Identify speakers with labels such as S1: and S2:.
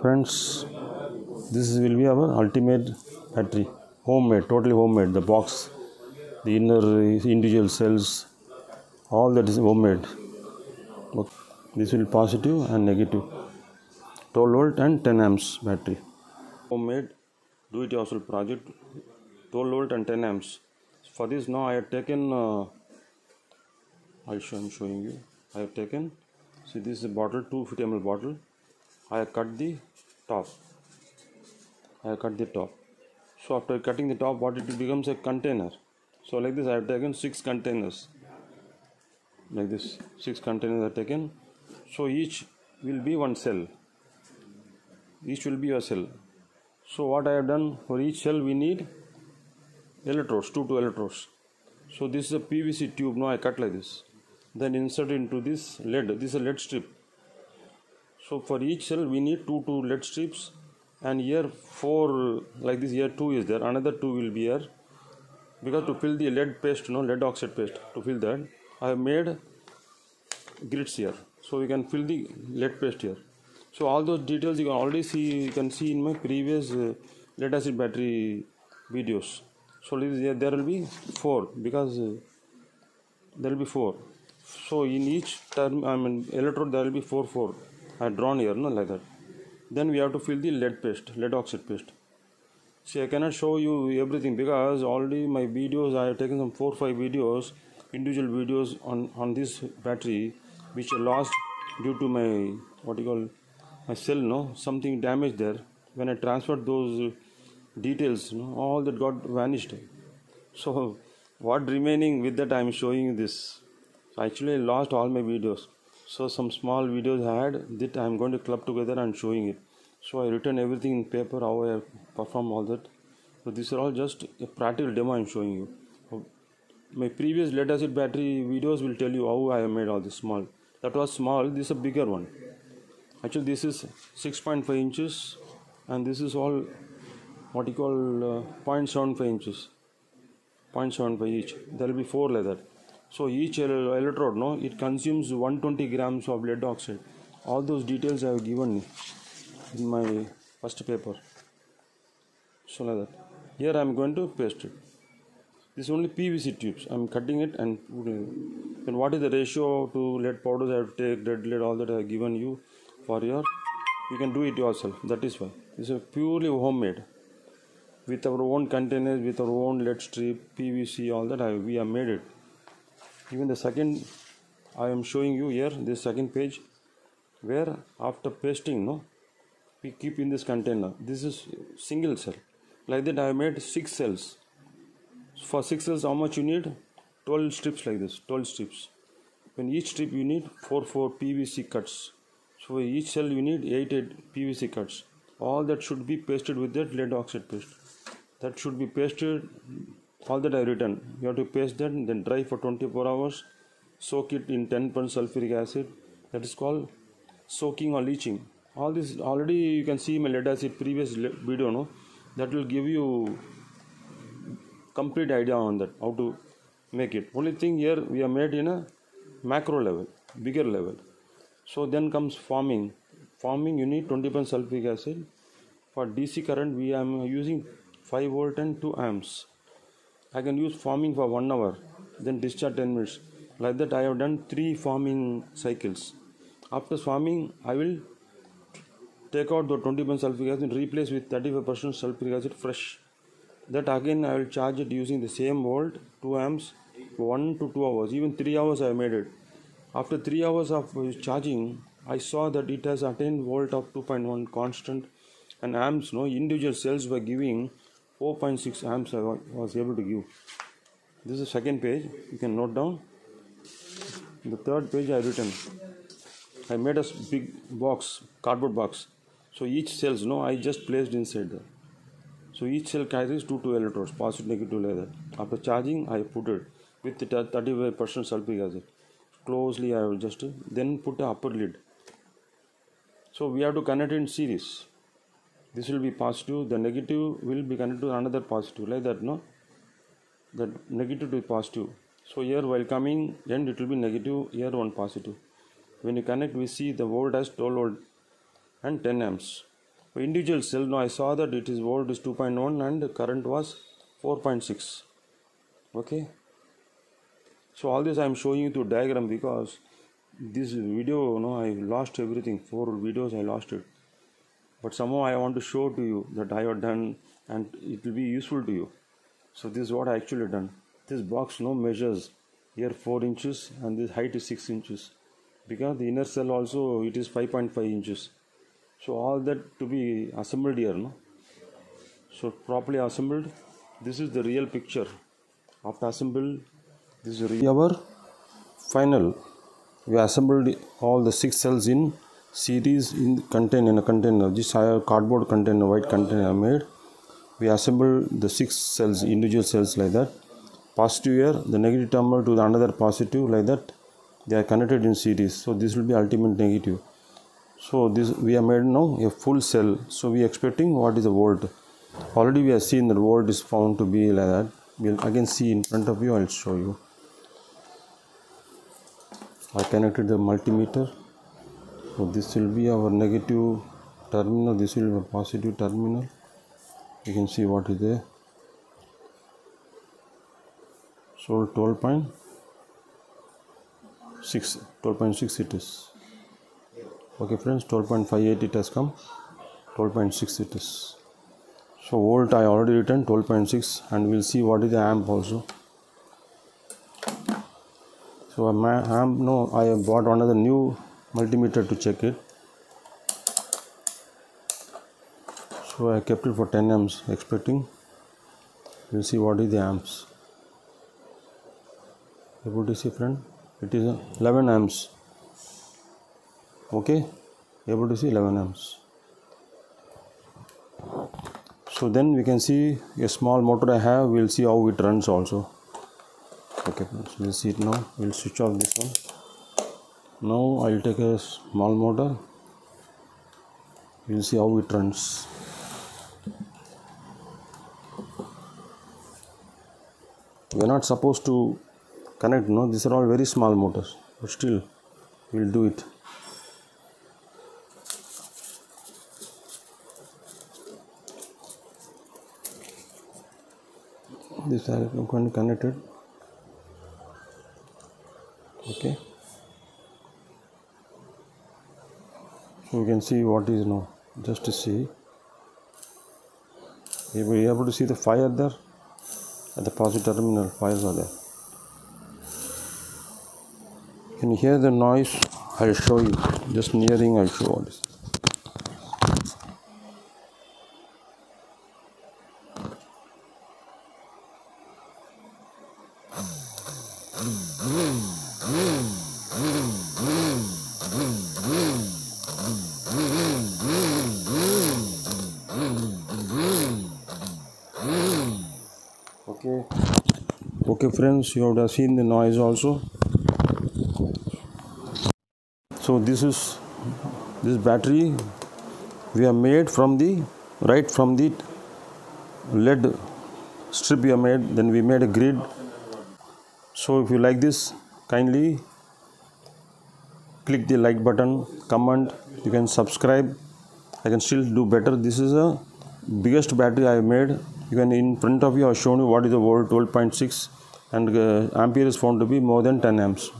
S1: friends this will be our ultimate battery. Homemade totally homemade. The box the inner individual cells all that is homemade. This will positive and negative. 12 volt and 10 amps battery. Homemade do it yourself project. 12 volt and 10 amps. For this now i have taken uh, show, I'm showing you. I have taken see this is a bottle 250 ml bottle. I have cut the top. I cut the top. So after cutting the top what it becomes a container. So like this I have taken six containers. Like this six containers are taken. So each will be one cell. Each will be a cell. So what I have done for each cell we need electrodes two two electrodes. So this is a PVC tube. Now I cut like this. Then insert into this lead this is a lead strip so for each cell we need two two lead strips. And here four like this here two is there. Another two will be here. Because to fill the lead paste no lead oxide paste to fill that. I have made grids here. So you can fill the lead paste here. So all those details you can already see you can see in my previous uh, lead acid battery videos. So there there will be four because uh, there will be four. So in each term i mean electrode there will be four four i drawn here no like that. Then we have to fill the lead paste lead oxide paste. See i cannot show you everything because already my videos i have taken some four five videos individual videos on on this battery which are lost due to my what you call my cell no? Something damaged there. When i transferred those details no all that got vanished. So what remaining with that i'm showing you this? So actually i lost all my videos so some small videos i had that i'm going to club together and showing it. So i written everything in paper how i perform all that. So these are all just a practical demo i'm showing you. My previous lead acid battery videos will tell you how i have made all this small. That was small this is a bigger one. Actually this is 6.5 inches and this is all what you call uh, 0.75 inches. 0.75 each. There will be four like that so each el- electrode no it consumes 120 grams of lead oxide. All those details i have given in my first paper. So like that. Here i am going to paste it. This is only pvc tubes. I'm cutting it and then what is the ratio to lead powders i have to take red lead all that i have given you for your you can do it yourself. That is why. This is purely homemade. With our own containers with our own lead strip pvc all that I, we have made it even the second i am showing you here this second page where after pasting no we keep in this container. This is single cell. Like that i made six cells. For six cells how much you need? 12 strips like this 12 strips. When each strip you need 4 4 pvc cuts. So for each cell you need 8 8 pvc cuts. All that should be pasted with that lead oxide paste. That should be pasted all that I have written. You have to paste that then dry for 24 hours. Soak it in 10% sulfuric acid. That is called soaking or leaching. All this already you can see my lead acid previous video no? That will give you complete idea on that how to make it. Only thing here we are made in a macro level bigger level. So then comes forming. Forming you need 20% sulfuric acid. For dc current we am using 5 volt and 2 amps i can use forming for 1 hour then discharge 10 minutes. Like that i have done 3 forming cycles. After forming i will take out the 20% sulfuric acid and replace with 35% sulfuric acid fresh. That again i will charge it using the same volt 2 amps 1 to 2 hours. Even 3 hours i made it. After 3 hours of charging i saw that it has attained volt of 2.1 constant. And amps no individual cells were giving 4.6 amps i was able to give this is the second page you can note down the third page i written i made a big box cardboard box so each cells no i just placed inside there so each cell carries two two electrodes, positive, negative like. After charging, I put it with the 35% sulfuric acid. Closely, I will just then put the upper lid. So we have to connect in series. This will be positive. The negative will be connected to another positive like that. No, the negative to positive. So here while coming end, it will be negative. Here one positive. When you connect, we see the volt as 12 volt and 10 amps. For individual cell now I saw that it is volt is 2.1 and the current was 4.6 okay so all this I am showing you through diagram because this video you know I lost everything four videos I lost it but somehow I want to show to you that I have done and it will be useful to you. So this is what I actually done. This box no measures. Here 4 inches and this height is 6 inches. Because the inner cell also it is 5.5 inches. So all that to be assembled here no? So properly assembled this is the real picture. After assembled this is our final we assembled all the six cells in series in contain in a container. This cardboard container white container made. We assemble the six cells individual cells like that. Positive here the negative terminal to the another positive like that. They are connected in series. So this will be ultimate negative. So this we have made now a full cell. So we are expecting what is the volt already we have seen that volt is found to be like that. We'll again see in front of you. I'll show you. I connected the multimeter so this will be our negative terminal. This will be positive terminal. You can see what is there. So 12.6 12.6 it is. Okay friends 12.58 it has come. 12.6 it is. So volt I already written 12.6 and we'll see what is the amp also. So a amp no I have bought another new multimeter to check it. So I kept it for 10 amps expecting. We'll see what is the amps. Able to see friend? It is 11 amps. Okay? Able to see 11 amps? So then we can see a small motor I have. We'll see how it runs also. Okay so we'll see it now. We'll switch off this one now I'll take a small motor. We'll see how it runs. We are not supposed to connect no these are all very small motors but still we'll do it. This are going to connected. okay so you can see what is now just to see. You will be able to see the fire there at the positive terminal fires are there. Can you hear the noise i'll show you. Just nearing i'll show all this. Okay friends you have seen the noise also. So this is this battery we have made from the right from the lead strip we have made. Then we made a grid. So if you like this kindly click the like button comment. You can subscribe. I can still do better. This is a biggest battery i have made. You can in front of you i have shown you what is the volt 12.6 and uh, ampere is found to be more than 10 amps